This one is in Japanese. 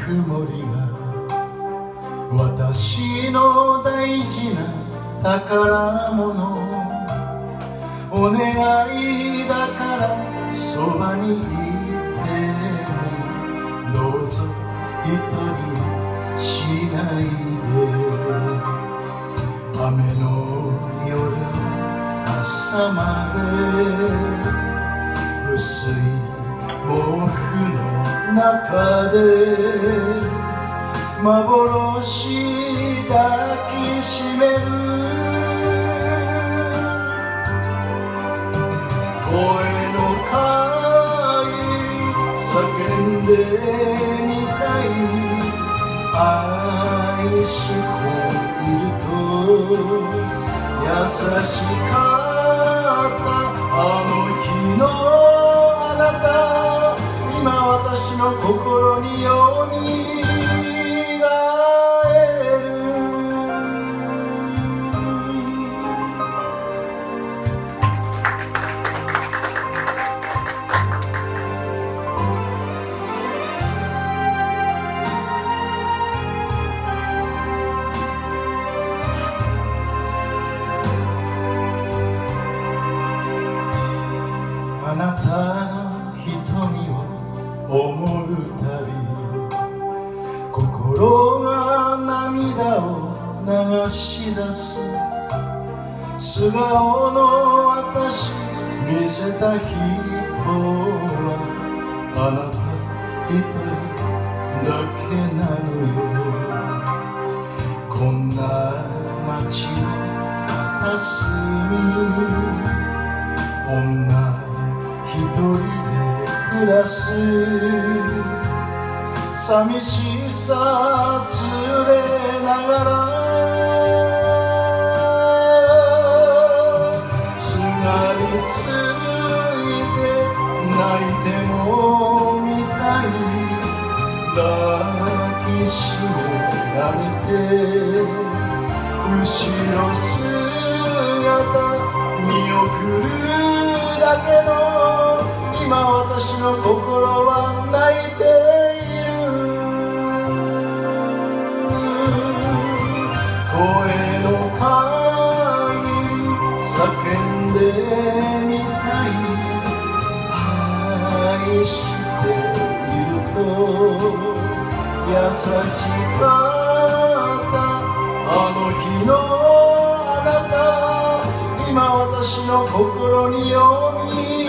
ぬくもりが私の大事な宝物。お願いだからそばにいてねどうぞ一人しないで。雨の夜朝まで薄い毛布の中で幻抱きしめる。声の限り叫んでみたい。愛していると優しかったあの日のあなた。今私の心にように思うたび心が涙を流し出す素顔の私見せた人はあなた一人だけなのよこんな街の片隅女一人で暮らす寂しさ連れながらすがりついて泣いてもみたい抱きしめられて後ろ姿見送るだけの今私の心は泣いている声の限り叫んでみたい愛していると優しかったあの日のあなた今私の心によみ